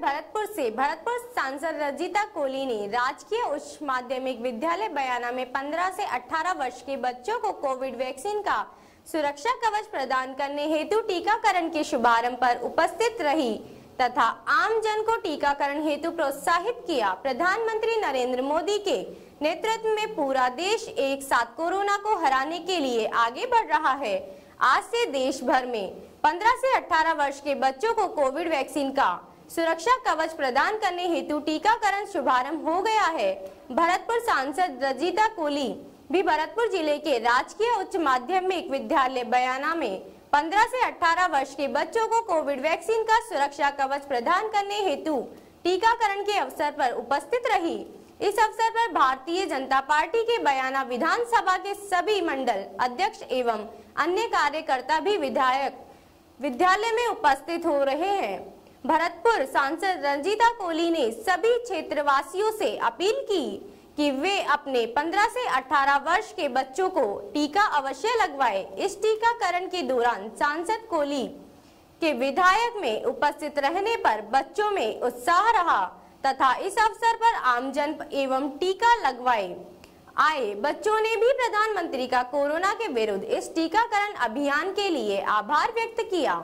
भरतपुर से। भरतपुर सांसद रजिता कोहली ने राजकीय उच्च माध्यमिक विद्यालय बयाना में 15 से 18 वर्ष के बच्चों को कोविड वैक्सीन का सुरक्षा कवच प्रदान करने हेतु टीकाकरण के शुभारंभ पर उपस्थित रही तथा आम जन को टीकाकरण हेतु प्रोत्साहित किया। प्रधानमंत्री नरेंद्र मोदी के नेतृत्व में पूरा देश एक साथ कोरोना को हराने के लिए आगे बढ़ रहा है। आज से देश भर में 15 से 18 वर्ष के बच्चों को कोविड वैक्सीन का सुरक्षा कवच प्रदान करने हेतु टीकाकरण शुभारंभ हो गया है। भरतपुर सांसद रजिता कोली भी भरतपुर ज़िले के राजकीय उच्च माध्यमिक विद्यालय बयाना में 15 से 18 वर्ष के बच्चों को कोविड वैक्सीन का सुरक्षा कवच प्रदान करने हेतु टीकाकरण के अवसर पर उपस्थित रही। इस अवसर पर भारतीय जनता पार्टी के बयाना विधानसभा के सभी मंडल अध्यक्ष एवं अन्य कार्यकर्ता भी विधायक विद्यालय में उपस्थित हो रहे हैं। भरतपुर सांसद रंजीता कोहली ने सभी क्षेत्रवासियों से अपील की कि वे अपने 15 से 18 वर्ष के बच्चों को टीका अवश्य लगवाए। इस टीकाकरण के दौरान सांसद कोहली के विधायक में उपस्थित रहने पर बच्चों में उत्साह रहा तथा इस अवसर पर आमजन एवं टीका लगवाए। आए बच्चों ने भी प्रधानमंत्री का कोरोना के विरुद्ध इस टीकाकरण अभियान के लिए आभार व्यक्त किया।